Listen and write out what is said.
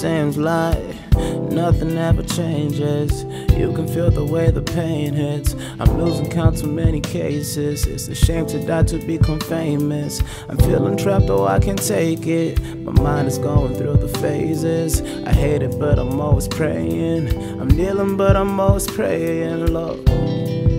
seems like nothing ever changes. You can feel the way the pain hits. I'm losing count too many cases. It's a shame to die to become famous. I'm feeling trapped, though I can't take it. My mind is going through the phases. I hate it, but I'm always praying. I'm kneeling, but I'm always praying, Lord.